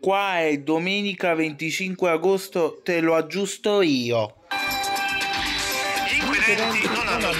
Qua è domenica 25 agosto, te lo aggiusto io. Inquirenti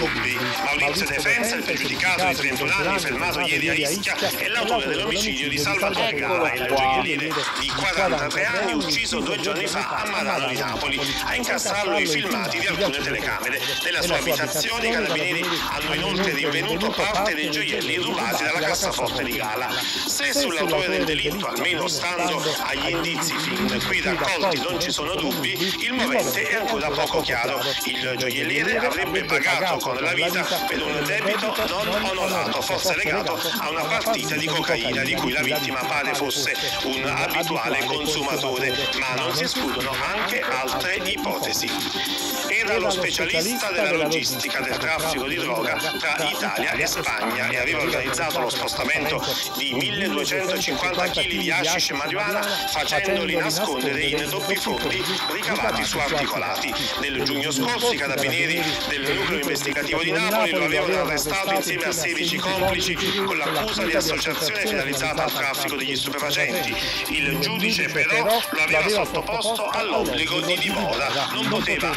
dubbi. Maurizio Defensa, il pregiudicato di 31 anni fermato ieri a Ischia, è l'autore dell'omicidio di Salvatore Gala, il gioielliere di 43 anni ucciso due giorni fa a Marano di Napoli. A incastrarlo i filmati di alcune telecamere. Nella sua abitazione i carabinieri hanno inoltre rinvenuto parte dei gioielli rubati dalla cassaforte di Gala. Se sull'autore del delitto, almeno stando agli indizi fin qui raccolti, non ci sono dubbi, il movente è ancora poco chiaro. Il gioielliere avrebbe pagato con la vita per un debito non onorato, forse legato a una partita di cocaina di cui la vittima pare fosse un abituale consumatore, ma non si escludono anche altre ipotesi. Era lo specialista della logistica del traffico di droga tra Italia e Spagna e aveva organizzato lo spostamento di 1250 kg di hashish e marijuana facendoli nascondere in doppi fondi ricavati su articolati. Nel giugno scorso i carabinieri del nucleo investigativo di Napoli lo avevano arrestato insieme a 16 complici con l'accusa di associazione finalizzata al traffico degli stupefacenti. Il giudice però lo aveva sottoposto all'obbligo di dimora, non poteva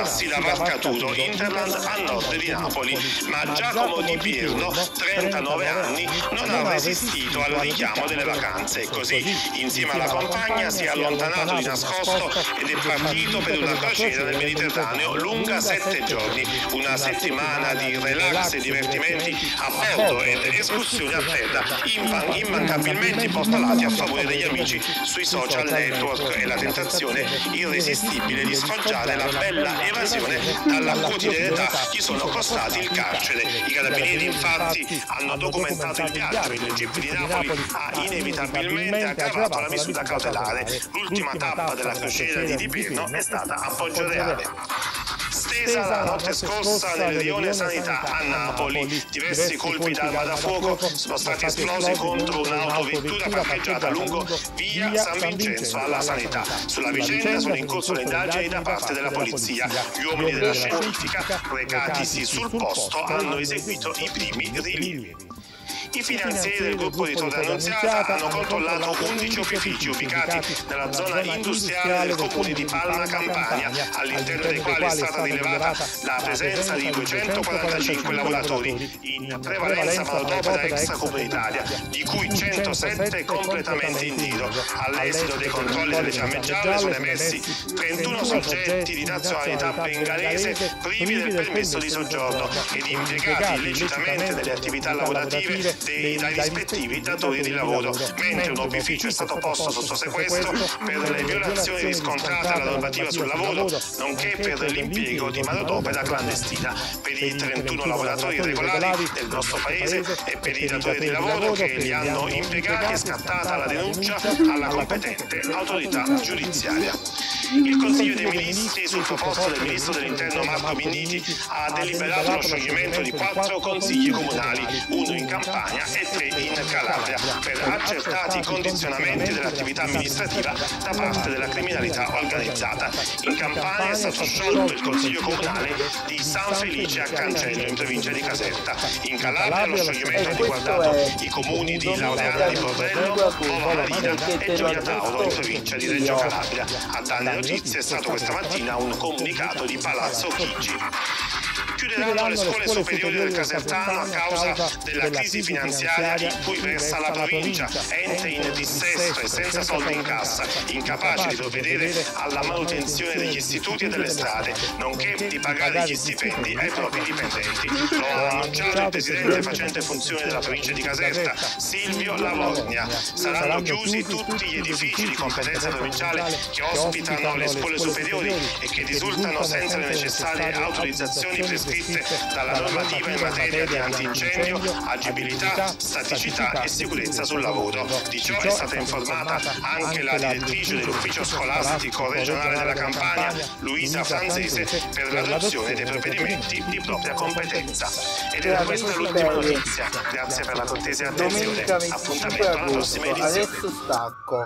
allontanarsi da Varcaturo, Interland a nord di Napoli, ma Giacomo Di Pierno, 39 anni, non ha resistito al richiamo delle vacanze. e così, insieme alla compagna, si è allontanato di nascosto ed è partito per una crociera nel Mediterraneo lunga sette giorni, una settimana di relax e divertimenti a bordo ed escursioni a terra, imman- immancabilmente postulati a favore degli amici. sui social network e la tentazione irresistibile di sfoggiare la bella evasione dalla quotidianità gli sono costati il carcere. I carabinieri infatti hanno documentato il viaggio, il GP di Napoli ha inevitabilmente aggravato la misura cautelare. L'ultima tappa della crociera di Di Pirno è stata a Poggio Reale. Stesa la notte scorsa nel rione Sanità a Napoli, diversi colpi d'arma da fuoco sono stati esplosi contro un'autovettura parcheggiata lungo via San Vincenzo alla Sanità. Sulla vicenda sono in corso le indagini da parte della polizia. Gli uomini della scientifica, recatisi sul posto, hanno eseguito i primi rilievi. I finanzieri del gruppo di Torre Annunziata hanno controllato 11 opifici ubicati nella zona industriale del comune di Palma Campania, all'interno dei quali è stata rilevata la presenza di 245 lavoratori, in prevalenza manodopera extracomunitaria, di cui 107 completamente in tiro. All'esito dei controlli delle fiamme gialle sono emersi 31 soggetti di nazionalità bengalese privi del permesso di soggiorno ed impiegati illecitamente nelle attività lavorative dei, dai rispettivi datori di lavoro, mentre un opificio è stato posto sotto sequestro per le violazioni riscontrate alla normativa sul lavoro, nonché per l'impiego di manodopera clandestina. Per i 31 lavoratori irregolari del nostro paese e per i datori di lavoro che li hanno impiegati è scattata la denuncia alla competente autorità giudiziaria. Il Consiglio dei Ministri, sul proposto del Ministro dell'Interno Marco Minniti, ha deliberato lo scioglimento di quattro consigli comunali, uno in Campania e tre in Calabria, per accertati condizionamenti dell'attività amministrativa da parte della criminalità organizzata. In Campania è stato sciolto il Consiglio Comunale di San Felice a Cancello, in provincia di Caserta. In Calabria lo scioglimento ha riguardato i comuni di Laureana di Porrello, Bova Marina e Gioia Tauro, in provincia di Reggio Calabria. A danne notizie è stato questa mattina un comunicato di Palazzo Chigi. Chiuderanno le scuole superiori del Casertano a causa della crisi finanziaria in cui versa la provincia, ente in dissesto e senza soldi in cassa, incapace di provvedere alla manutenzione degli istituti e delle strade, nonché di pagare gli stipendi ai propri dipendenti. Lo ha annunciato il presidente facente funzione della provincia di Caserta, Silvio Lavorgna. Saranno chiusi tutti gli edifici di competenza provinciale che ospitano le scuole superiori e che risultano senza le necessarie autorizzazioni prescritte dalla normativa in materia di antincendio, agibilità, staticità e sicurezza sul lavoro. Di ciò è stata informata anche la direttrice dell'ufficio scolastico regionale della Campania, Luisa Franzese, per l'adozione dei provvedimenti di propria competenza. Ed era questa l'ultima notizia. Grazie per la cortese attenzione. Appuntamento alla prossima edizione. Adesso stacco.